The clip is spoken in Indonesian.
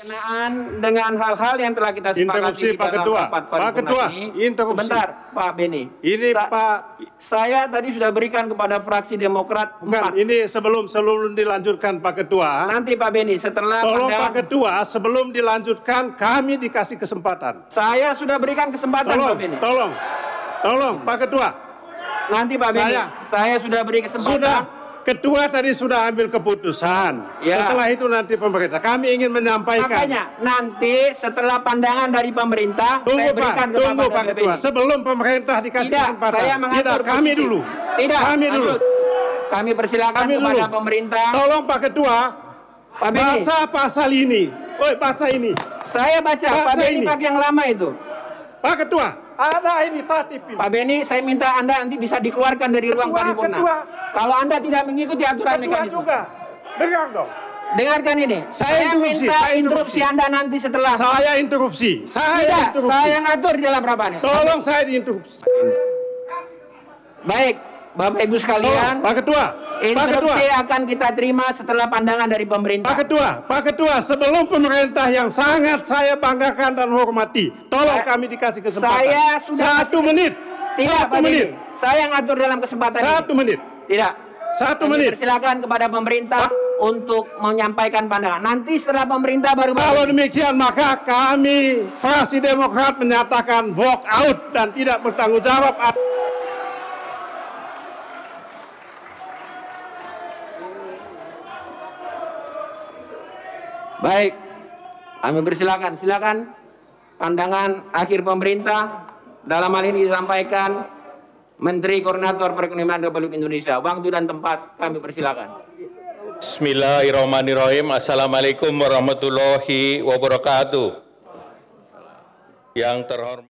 Kenaan dengan hal-hal yang telah kita Interupsi, sepakati di Pak Ketua. Pak Ketua, interupsi. Sebentar, Pak Beni. Ini Sa- Pak, Saya tadi sudah berikan kepada fraksi Demokrat bukan, empat. ini sebelum sebelum dilanjutkan Pak Ketua. Nanti Pak Beni, setelah Tolong pandangan- Pak Ketua, sebelum dilanjutkan kami dikasih kesempatan. saya sudah berikan kesempatan Tolong, Pak Beni. tolong, tolong Pak Ketua. Nanti Pak Beni, Saya- saya sudah beri kesempatan. Sudah, Ketua tadi sudah ambil keputusan. Ya. Setelah itu nanti pemerintah. Kami ingin menyampaikan. Makanya nanti setelah pandangan dari pemerintah Tunggu saya Pak, berikan tunggu kepada Pak Pak Ketua. Sebelum pemerintah dikasih Tidak, kesempatan. saya mengatur Tidak, kami posisi. dulu. Tidak, Kami dulu. lanjut. Kami persilakan Kami kepada dulu. pemerintah. Tolong Pak Ketua, Pak Beni, baca pasal ini. Woi, baca ini. saya baca. Pak Baca Beni ini. pakai yang lama itu. Pak Ketua, ada ini tatip. Pak Beni, saya minta Anda nanti bisa dikeluarkan dari ruang paripurna. Ketua. Kalau Anda tidak mengikuti aturan Ketua mekanisme. juga. Dengar dong. Dengarkan ini. Saya interupsi, minta saya interupsi interupsi. Anda nanti setelah. Saya interupsi. Saya tidak, interupsi. saya ngatur di dalam rapat ini. Tolong saya diinterupsi. Baik, Bapak Ibu sekalian. Tolong, Pak Ketua. Pak Ketua. Interupsi akan kita terima setelah pandangan dari pemerintah. Pak Ketua, Pak Ketua, sebelum pemerintah yang sangat saya banggakan dan hormati, tolong Saya- kami dikasih kesempatan. Saya sudah satu kasih- menit. Tidak, satu Pak menit. Beni. Saya ngatur dalam kesempatan Satu ini. menit. Tidak. Satu Kami menit. Persilakan kepada pemerintah untuk menyampaikan pandangan. Nanti setelah pemerintah baru Kalau demikian maka kami fraksi Demokrat menyatakan walk out dan tidak bertanggung jawab. Baik, kami persilakan. Silakan pandangan akhir pemerintah dalam hal ini disampaikan Menteri Koordinator Perekonomian Republik Indonesia. Waktu dan tempat kami persilakan. Bismillahirrahmanirrahim. Assalamualaikum warahmatullahi wabarakatuh. Yang terhormat